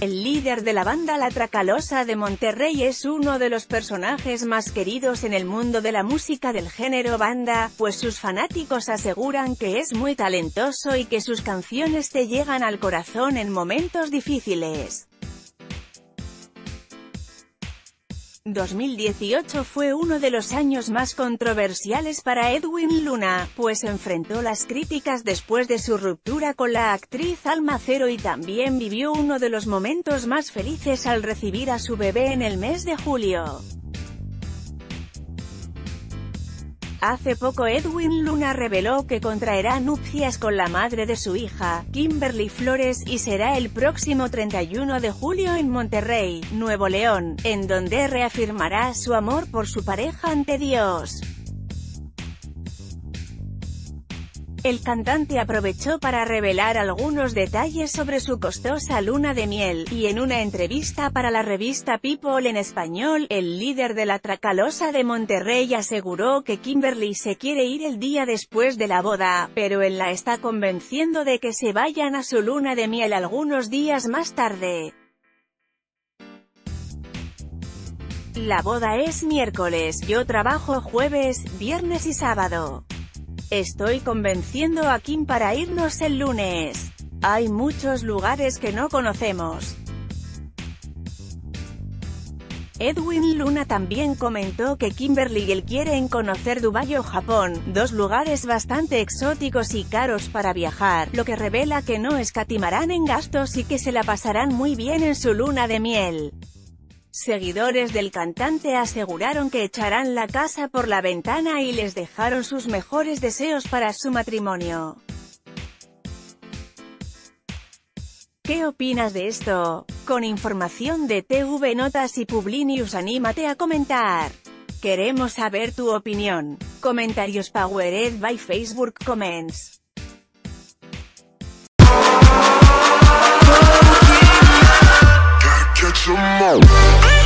El líder de la banda La Tracalosa de Monterrey es uno de los personajes más queridos en el mundo de la música del género banda, pues sus fanáticos aseguran que es muy talentoso y que sus canciones te llegan al corazón en momentos difíciles. 2018 fue uno de los años más controversiales para Edwin Luna, pues enfrentó las críticas después de su ruptura con la actriz Alma Cero y también vivió uno de los momentos más felices al recibir a su bebé en el mes de julio. Hace poco Edwin Luna reveló que contraerá nupcias con la madre de su hija, Kimberly Flores, y será el próximo 31 de julio en Monterrey, Nuevo León, en donde reafirmará su amor por su pareja ante Dios. El cantante aprovechó para revelar algunos detalles sobre su costosa luna de miel, y en una entrevista para la revista People en español, el líder de la Tracalosa de Monterrey aseguró que Kimberly se quiere ir el día después de la boda, pero él la está convenciendo de que se vayan a su luna de miel algunos días más tarde. La boda es miércoles, yo trabajo jueves, viernes y sábado. Estoy convenciendo a Kim para irnos el lunes. Hay muchos lugares que no conocemos. Edwin Luna también comentó que Kimberly él quieren conocer Dubái o Japón, dos lugares bastante exóticos y caros para viajar, lo que revela que no escatimarán en gastos y que se la pasarán muy bien en su luna de miel. Seguidores del cantante aseguraron que echarán la casa por la ventana y les dejaron sus mejores deseos para su matrimonio. ¿Qué opinas de esto? Con información de TV Notas y Publinius anímate a comentar. Queremos saber tu opinión. Comentarios Powered by Facebook Comments. I